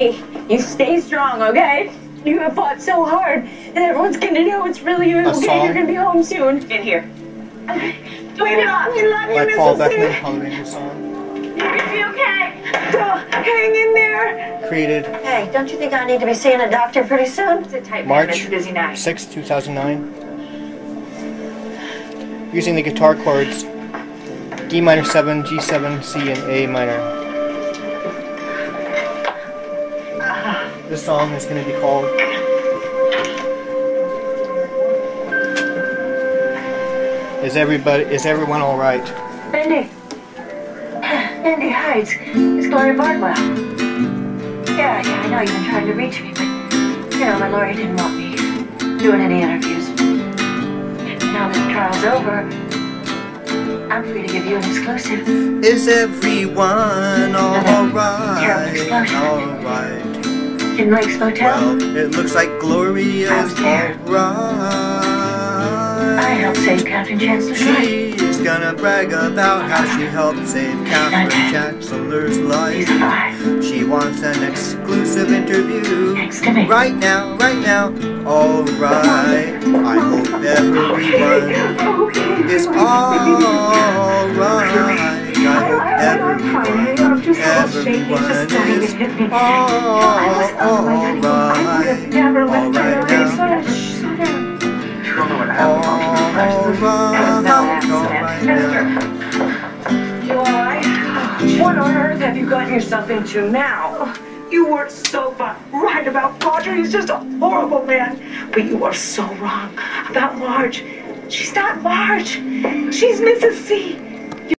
You stay strong, okay? You have fought so hard, and everyone's gonna know it's really you. Okay, song? you're gonna be home soon. In here. We love, we love you, By Paul Mrs. Beckman, C. Halloween song. You're gonna be okay. So, hang in there. Created Hey, don't you think I need to be seeing a doctor pretty soon? It's a tight March It's a busy night. 6, 2009. Using the guitar chords D minor 7, G7, C, and A minor. This song is going to be called Is everybody is everyone all right? Mindy. Mindy Heights. It's Gloria Bardwell. Yeah, yeah, I know you've been trying to reach me, but, you know, my lawyer didn't want me doing any interviews. Now that the trial's over, I'm free to give you an exclusive. Is everyone all Terrible right? explosion. All right. In Lake's Motel, Well, it looks like I Gloria's was there. alright. I helped save Katherine Chancellor's life. She is gonna brag about how she helped save Katherine Chancellor's He's life. alive. She wants an exclusive interview. Next to me. Right now, right now. Alright. I hope everyone is alright. I hope everyone, everyone is. Alright What on earth have you gotten yourself into now? You were so right about Roger. He's just a horrible man. But you are so wrong about Marge. She's not Marge. She's Mrs. C.